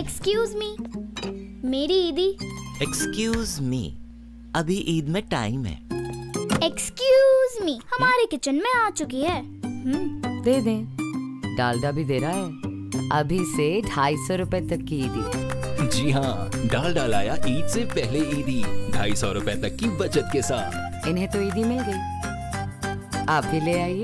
Excuse me मेरी ईदी। Excuse me अभी ईद में टाइम है। एक्सक्यूज मी हमारे किचन में आ चुकी है। हम्म, दे दे। डालडा भी दे रहा है। अभी से ढाई सौ रूपए तक की ईदी। जी हाँ डालडा लाया ईद से पहले ईदी ढाई सौ रूपए तक की बचत के साथ। इन्हें तो ईदी मिल गई। आप भी ले आइए।